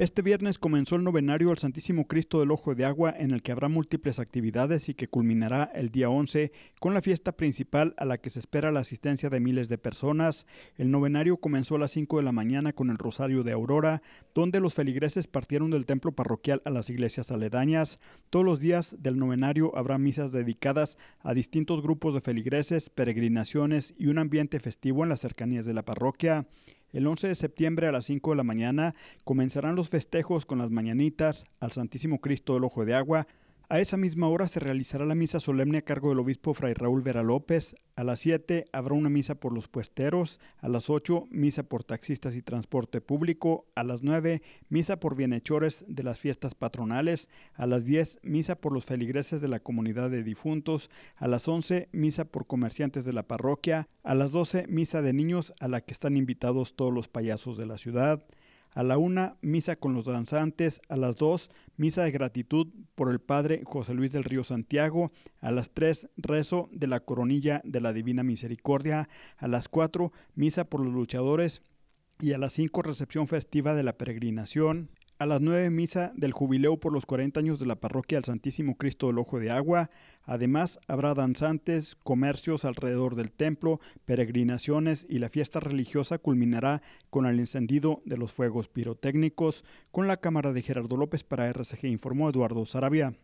Este viernes comenzó el novenario al Santísimo Cristo del Ojo de Agua en el que habrá múltiples actividades y que culminará el día 11 con la fiesta principal a la que se espera la asistencia de miles de personas. El novenario comenzó a las 5 de la mañana con el Rosario de Aurora, donde los feligreses partieron del templo parroquial a las iglesias aledañas. Todos los días del novenario habrá misas dedicadas a distintos grupos de feligreses, peregrinaciones y un ambiente festivo en las cercanías de la parroquia. El 11 de septiembre a las 5 de la mañana comenzarán los festejos con las mañanitas al Santísimo Cristo del Ojo de Agua, a esa misma hora se realizará la misa solemne a cargo del obispo Fray Raúl Vera López. A las 7 habrá una misa por los puesteros. A las 8 misa por taxistas y transporte público. A las 9 misa por bienhechores de las fiestas patronales. A las 10 misa por los feligreses de la comunidad de difuntos. A las 11 misa por comerciantes de la parroquia. A las 12 misa de niños a la que están invitados todos los payasos de la ciudad. A la una, misa con los danzantes. A las dos, misa de gratitud por el Padre José Luis del Río Santiago. A las tres, rezo de la coronilla de la Divina Misericordia. A las cuatro, misa por los luchadores. Y a las cinco, recepción festiva de la peregrinación. A las 9 misa del jubileo por los 40 años de la parroquia al Santísimo Cristo del Ojo de Agua. Además, habrá danzantes, comercios alrededor del templo, peregrinaciones y la fiesta religiosa culminará con el encendido de los fuegos pirotécnicos. Con la cámara de Gerardo López para RCG informó Eduardo Sarabia.